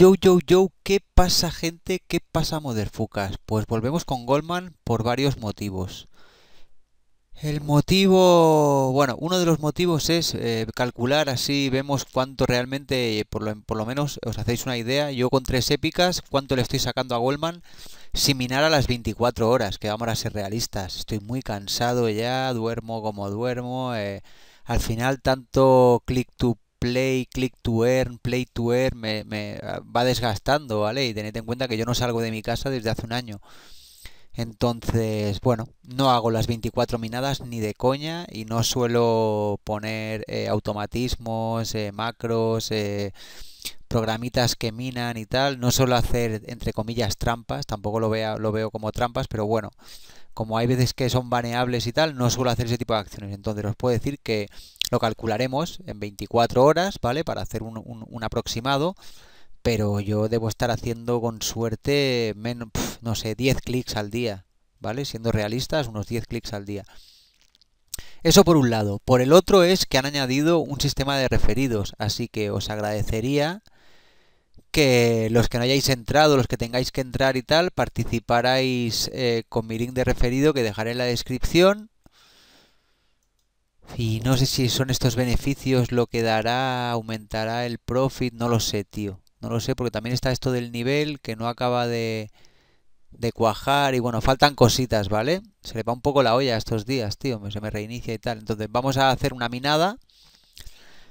Yo, yo, yo, ¿qué pasa gente? ¿Qué pasa Motherfuckers? Pues volvemos con Goldman por varios motivos. El motivo, bueno, uno de los motivos es eh, calcular así vemos cuánto realmente, por lo, por lo menos os hacéis una idea, yo con tres épicas, cuánto le estoy sacando a Goldman minar a las 24 horas, que vamos a ser realistas. Estoy muy cansado ya, duermo como duermo. Eh, al final tanto click to play, click to earn, play to earn me, me ah, va desgastando, ¿vale? Y tened en cuenta que yo no salgo de mi casa desde hace un año. Entonces, bueno, no hago las 24 minadas ni de coña y no suelo poner eh, automatismos, eh, macros, eh, programitas que minan y tal. No suelo hacer, entre comillas, trampas, tampoco lo, veo, lo veo como trampas, pero bueno, como hay veces que son baneables y tal, no suelo hacer ese tipo de acciones. Entonces os puedo decir que lo calcularemos en 24 horas, ¿vale? Para hacer un, aproximado pero yo debo estar haciendo con suerte, menos, no sé, 10 clics al día, ¿vale? Siendo realistas, unos 10 clics al día. Eso por un lado. Por el otro es que han añadido un sistema de referidos, así que os agradecería que los que no hayáis entrado, los que tengáis que entrar y tal, participarais eh, con mi link de referido que dejaré en la descripción. Y no sé si son estos beneficios lo que dará, aumentará el profit, no lo sé, tío. No lo sé, porque también está esto del nivel que no acaba de, de cuajar y bueno, faltan cositas, ¿vale? Se le va un poco la olla estos días, tío, se me reinicia y tal. Entonces vamos a hacer una minada.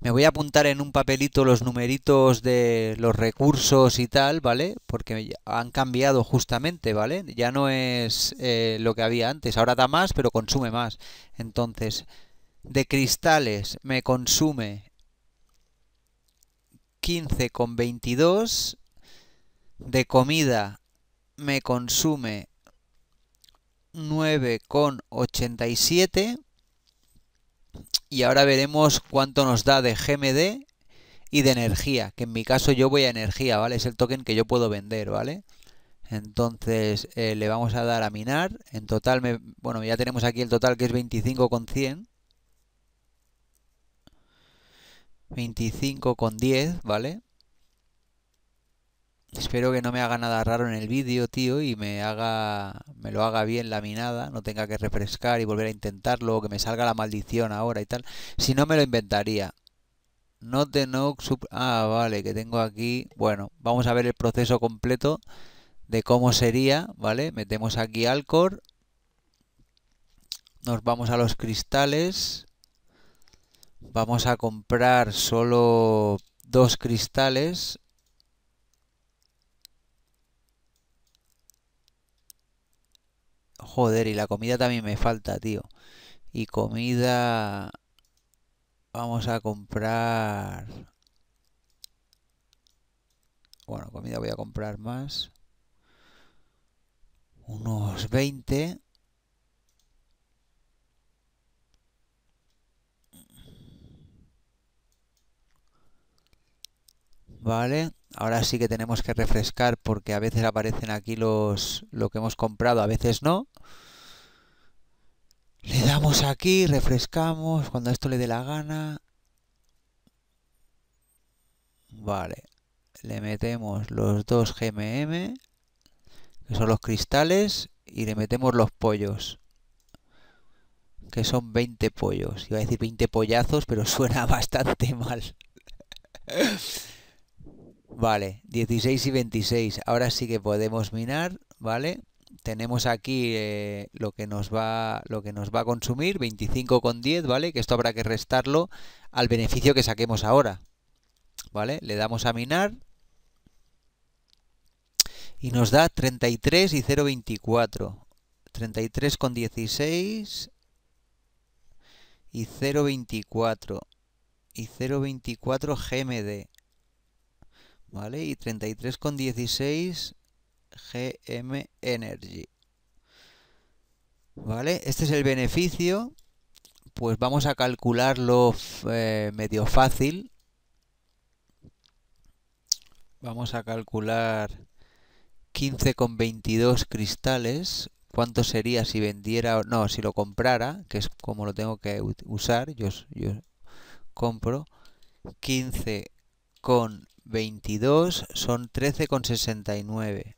Me voy a apuntar en un papelito los numeritos de los recursos y tal, ¿vale? Porque han cambiado justamente, ¿vale? Ya no es eh, lo que había antes, ahora da más, pero consume más. Entonces, de cristales me consume 15,22 de comida me consume 9,87 y ahora veremos cuánto nos da de GMD y de energía, que en mi caso yo voy a energía, ¿vale? Es el token que yo puedo vender, ¿vale? Entonces eh, le vamos a dar a minar, en total, me, bueno, ya tenemos aquí el total que es 25,100 25 con 10, ¿vale? Espero que no me haga nada raro en el vídeo, tío, y me haga me lo haga bien laminada, no tenga que refrescar y volver a intentarlo, o que me salga la maldición ahora y tal. Si no me lo inventaría. No te no Ah, vale, que tengo aquí. Bueno, vamos a ver el proceso completo de cómo sería, ¿vale? Metemos aquí Alcor. Nos vamos a los cristales. Vamos a comprar solo dos cristales. Joder, y la comida también me falta, tío. Y comida... Vamos a comprar... Bueno, comida voy a comprar más. Unos 20. Vale, ahora sí que tenemos que refrescar porque a veces aparecen aquí los lo que hemos comprado, a veces no. Le damos aquí, refrescamos cuando esto le dé la gana. Vale, le metemos los dos GMM, que son los cristales, y le metemos los pollos, que son 20 pollos. Iba a decir 20 pollazos, pero suena bastante mal. Vale, 16 y 26. Ahora sí que podemos minar, ¿vale? Tenemos aquí eh, lo que nos va lo que nos va a consumir 25,10, ¿vale? Que esto habrá que restarlo al beneficio que saquemos ahora. ¿Vale? Le damos a minar y nos da 33 y 0,24. 33,16 y 0,24 y 0,24 GMD. ¿Vale? Y 33,16 GM Energy. ¿Vale? Este es el beneficio. Pues vamos a calcularlo eh, medio fácil. Vamos a calcular 15,22 cristales. ¿Cuánto sería si vendiera no, si lo comprara? Que es como lo tengo que usar. Yo, yo compro 15 con 22 son 13,69.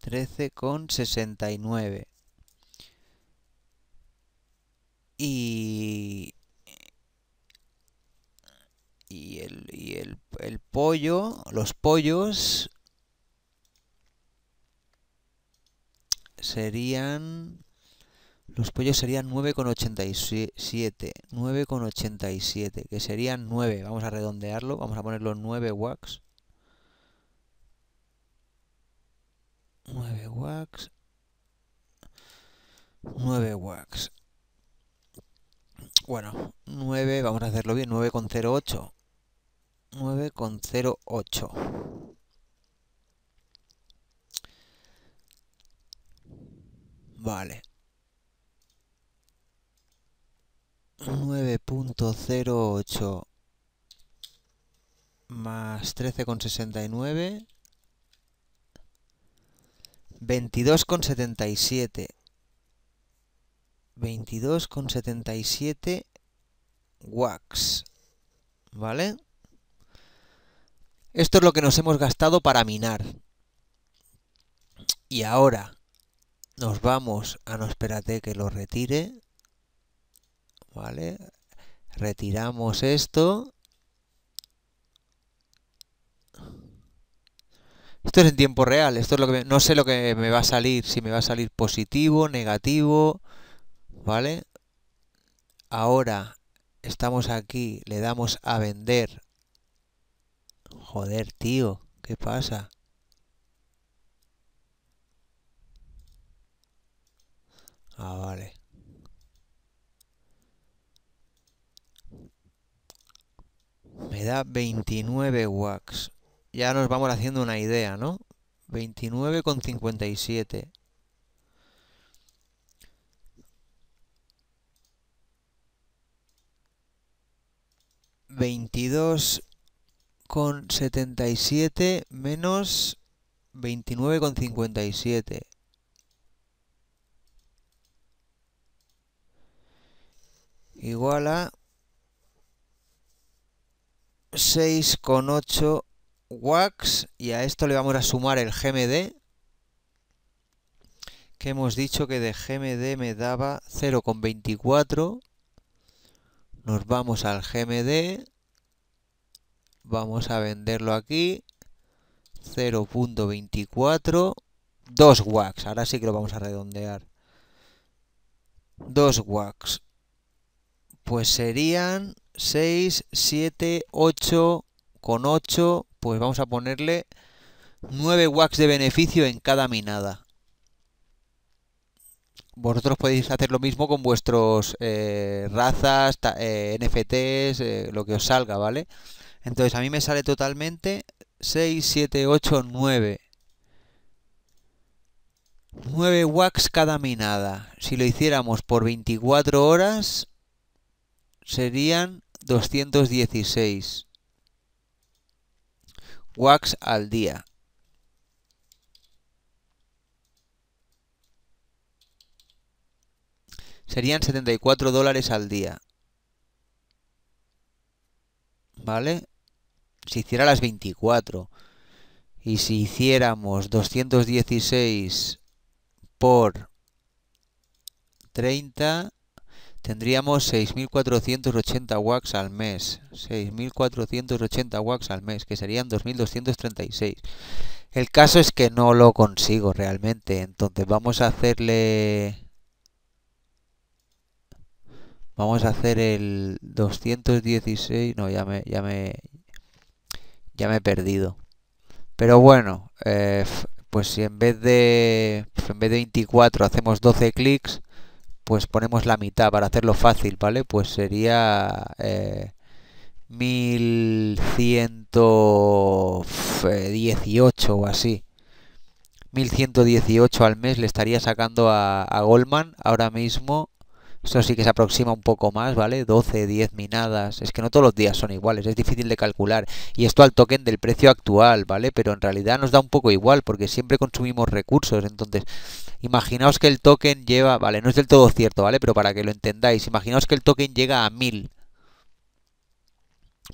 13,69. Y, y, el, y el, el pollo, los pollos serían los pollos serían 9,87. 9,87. Que serían 9. Vamos a redondearlo. Vamos a ponerlo 9 wax. 9 wax. 9 wax. Bueno, 9, vamos a hacerlo bien, 9,08. 9,08. Vale. 9.08 más 13,69 22,77 22,77 wax ¿vale? Esto es lo que nos hemos gastado para minar y ahora nos vamos a no espérate que lo retire ¿vale? Retiramos esto. Esto es en tiempo real, esto es lo que no sé lo que me va a salir, si me va a salir positivo, negativo, ¿vale? Ahora estamos aquí, le damos a vender. Joder, tío, ¿qué pasa? Ah, vale. Me da 29 wax. Ya nos vamos haciendo una idea, ¿no? 29,57. Veintidós con setenta y siete menos veintinueve con cincuenta y siete igual a 6,8 wax y a esto le vamos a sumar el GMD que hemos dicho que de GMD me daba 0,24 nos vamos al GMD vamos a venderlo aquí 0.24 2 wax, ahora sí que lo vamos a redondear. 2 wax pues serían 6, 7, 8 con 8, pues vamos a ponerle 9 wax de beneficio en cada minada. Vosotros podéis hacer lo mismo con vuestros eh, razas, eh, NFTs, eh, lo que os salga, ¿vale? Entonces a mí me sale totalmente 6, 7, 8, 9. 9 wax cada minada. Si lo hiciéramos por 24 horas, serían 216 wax al día. Serían 74 dólares al día. ¿Vale? Si hiciera las 24. Y si hiciéramos 216 por 30 tendríamos 6.480 wax al mes. 6.480 wax al mes, que serían 2.236. El caso es que no lo consigo realmente. Entonces vamos a hacerle... Vamos a hacer el 216... No, ya me, ya me, ya me he perdido. Pero bueno, eh, pues si en vez de en vez de 24 hacemos 12 clics, pues ponemos la mitad para hacerlo fácil, ¿vale? Pues sería eh, 1118 o así. 1118 al mes le estaría sacando a, a Goldman ahora mismo eso sí que se aproxima un poco más, ¿vale? 12, 10 minadas. Es que no todos los días son iguales, es difícil de calcular. Y esto al token del precio actual, ¿vale? Pero en realidad nos da un poco igual porque siempre consumimos recursos. Entonces, imaginaos que el token lleva, vale, no es del todo cierto, ¿vale? Pero para que lo entendáis, imaginaos que el token llega a 1000.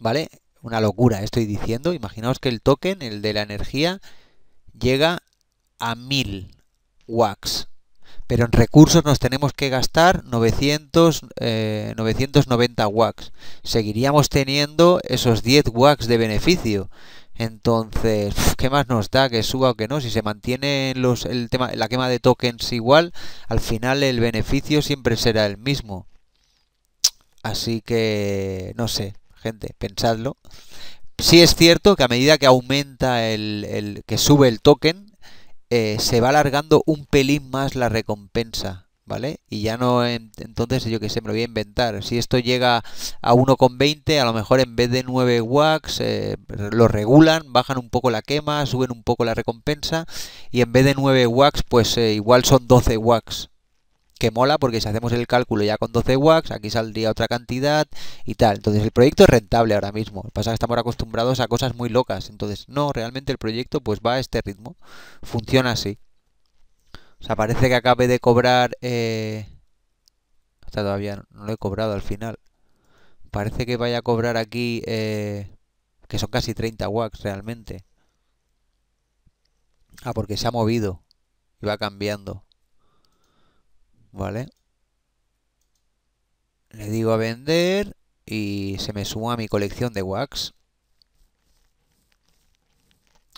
¿Vale? una locura estoy diciendo. Imaginaos que el token, el de la energía, llega a 1000 wax. Pero en recursos nos tenemos que gastar 900, 990 wax. Seguiríamos teniendo esos 10 wax de beneficio. Entonces, ¿qué más nos da que suba o que no? Si se mantiene el tema, la quema de tokens igual, al final el beneficio siempre será el mismo. Así que, no sé, gente, pensadlo. Sí es cierto que a medida que aumenta el que sube el token, eh, se va alargando un pelín más la recompensa. ¿vale? Y ya no, entonces yo que sé, me lo voy a inventar. Si esto llega a 1,20, a lo mejor en vez de 9 wax eh, lo regulan, bajan un poco la quema, suben un poco la recompensa y en vez de 9 wax, pues eh, igual son 12 wax. Que mola porque si hacemos el cálculo ya con 12 wax, aquí saldría otra cantidad y tal. Entonces el proyecto es rentable ahora mismo. Lo que pasa es que estamos acostumbrados a cosas muy locas. Entonces, no, realmente el proyecto pues va a este ritmo. Funciona así. O sea, parece que acabe de cobrar... Eh... Hasta todavía no lo he cobrado al final. Parece que vaya a cobrar aquí... Eh... Que son casi 30 wax realmente. Ah, porque se ha movido. Y va cambiando. Vale. Le digo a vender y se me suma a mi colección de wax.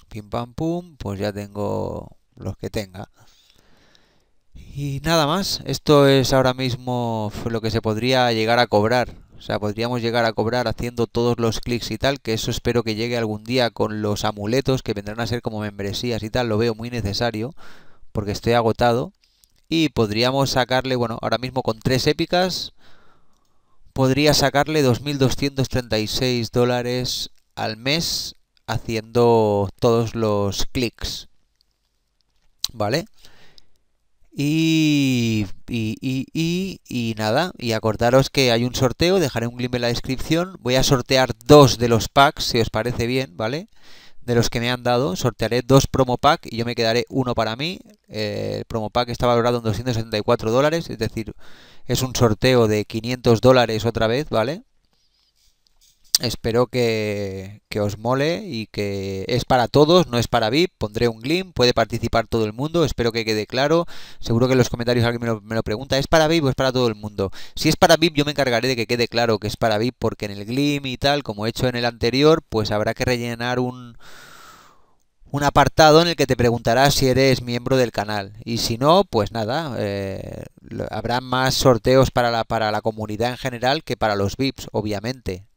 Pim pam pum, pues ya tengo los que tenga. Y nada más, esto es ahora mismo lo que se podría llegar a cobrar. O sea, podríamos llegar a cobrar haciendo todos los clics y tal, que eso espero que llegue algún día con los amuletos que vendrán a ser como membresías y tal, lo veo muy necesario, porque estoy agotado. Y podríamos sacarle, bueno, ahora mismo con tres épicas, podría sacarle 2.236 dólares al mes haciendo todos los clics. ¿Vale? Y, y, y, y, nada, y acordaros que hay un sorteo, dejaré un link en la descripción, voy a sortear dos de los packs, si os parece bien, ¿vale? De los que me han dado, sortearé dos promo pack y yo me quedaré uno para mí. Eh, el promo pack está valorado en 274 dólares, es decir, es un sorteo de 500 dólares otra vez, ¿vale? Espero que, os mole y que es para todos, no es para VIP. Pondré un glim, puede participar todo el mundo, espero que quede claro. Seguro que en los comentarios alguien me lo, me lo, pregunta, ¿es para VIP o es para todo el mundo? Si es para VIP yo me encargaré de que quede claro que es para VIP porque en el glim y tal, como he hecho en el anterior, pues habrá que rellenar un, un apartado en el que te preguntará si eres miembro del canal. Y si no, pues nada, eh, habrá más sorteos para la, para la comunidad en general que para los VIPs, obviamente.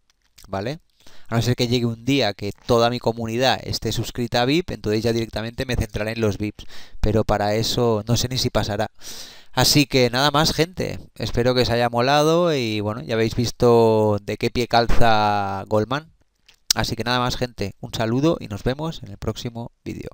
¿Vale? A no ser que llegue un día que toda mi comunidad esté suscrita a VIP, entonces ya directamente me centraré en los VIPs. Pero para eso no sé ni si pasará. Así que nada más, gente. Espero que os haya molado y bueno, ya habéis visto de qué pie calza Goldman. Así que nada más, gente. Un saludo y nos vemos en el próximo vídeo.